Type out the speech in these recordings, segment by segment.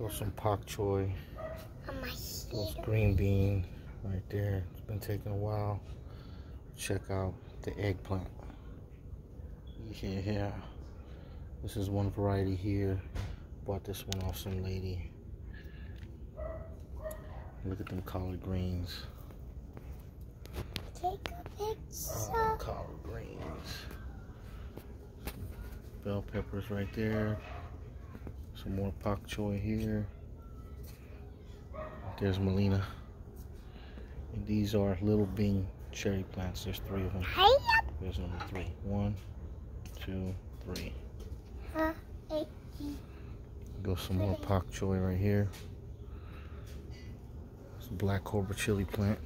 Got some pak choi. Those green bean right there. It's been taking a while. Check out the eggplant. Yeah. This is one variety here. Bought this one off some lady. Look at them collard greens. Take a picture. Oh, collard greens. Bell peppers right there. Some more pak choi here. There's Melina. And these are little bean cherry plants. There's three of them. There's number three. One, two, three. Go some more pak choi right here. Some black cobra chili plant.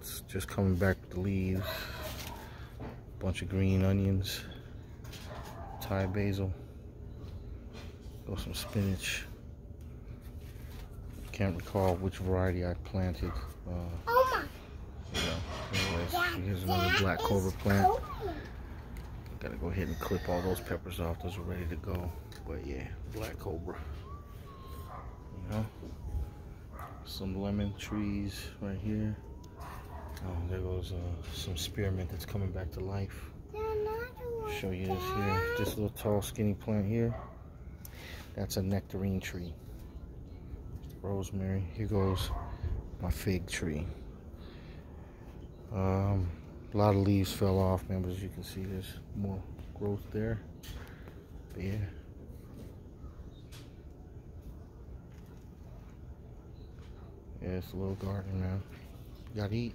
It's just coming back with the leaves. Bunch of green onions. Thai basil. Go some spinach. Can't recall which variety I planted. Uh, Oh my. you know, anyways, That, here's another black cobra plant. Gotta go ahead and clip all those peppers off. Those are ready to go. But yeah, black cobra. You know, some lemon trees right here. Oh, there goes uh, some spearmint that's coming back to life. Show you this here. This little tall, skinny plant here. That's a nectarine tree. Rosemary. Here goes my fig tree. Um, a lot of leaves fell off, as you can see, there's more growth there. But yeah. Yeah, it's a little garden, man. You gotta eat.